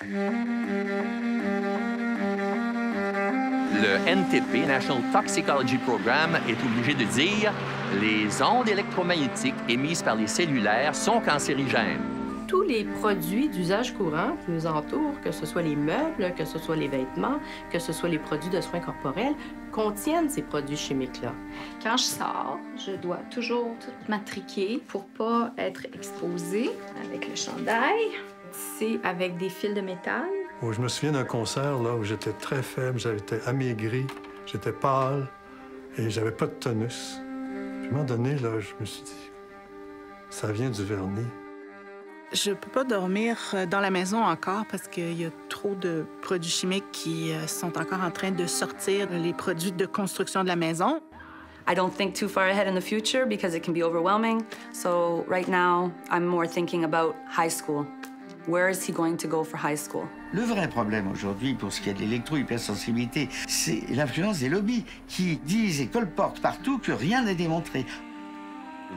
Le NTP, National Toxicology Program, est obligé de dire les ondes électromagnétiques émises par les cellulaires sont cancérigènes. Tous les produits d'usage courant qui nous entourent, que ce soit les meubles, que ce soit les vêtements, que ce soit les produits de soins corporels, contiennent ces produits chimiques-là. Quand je sors, je dois toujours tout matriquer pour pas être exposée avec le chandail. C'est avec des fils de métal? Oh, je me souviens d'un concert là, où j'étais très faible, j'étais amaigri, j'étais pâle et j'avais pas de tonus. Puis, à un moment donné, là, je me suis dit, ça vient du vernis. Je peux pas dormir euh, dans la maison encore parce qu'il y a trop de produits chimiques qui euh, sont encore en train de sortir les produits de construction de la maison. I don't think too far ahead in the future because it can be overwhelming. So right now, I'm more thinking about high school. Where is he going to go for high school? Le vrai problème aujourd'hui pour ce qui est de l'électro-hypersensibilité, c'est l'influence des lobbies qui disent et colportent partout que rien n'est démontré.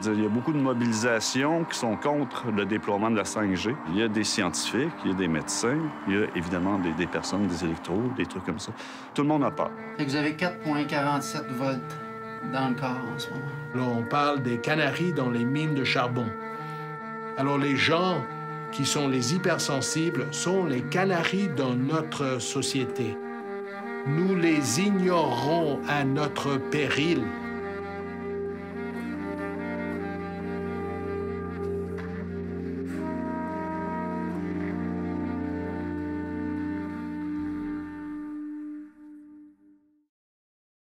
Il y a beaucoup de mobilisations qui sont contre le déploiement de la 5G. Il y a des scientifiques, il y a des médecins, il y a évidemment des, des personnes, des électros, des trucs comme ça. Tout le monde a peur. Vous avez 4,47 volts dans le corps en ce moment. Là, on parle des canaries dans les mines de charbon. Alors, les gens qui sont les hypersensibles sont les canaries dans notre société. Nous les ignorons à notre péril.